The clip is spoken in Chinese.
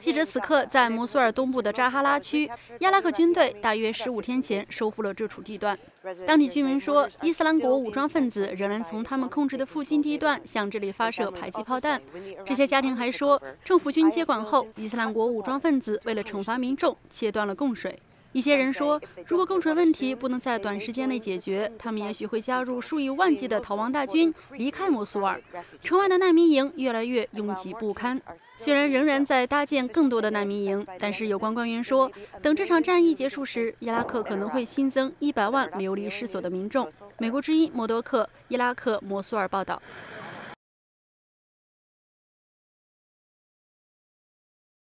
记者此刻在摩苏尔东部的扎哈拉区，伊拉克军队大约十五天前收复了这处地段。当地居民说，伊斯兰国武装分子仍然从他们控制的附近地段向这里发射迫击炮弹。这些家庭还说，政府军接管后，伊斯兰国武装分子为了惩罚民众，切断了供水。一些人说，如果供水问题不能在短时间内解决，他们也许会加入数以万计的逃亡大军，离开摩苏尔。城外的难民营越来越拥挤不堪。虽然仍然在搭建更多的难民营，但是有关官员说，等这场战役结束时，伊拉克可能会新增一百万流离失所的民众。美国之音默多克，伊拉克摩苏尔报道。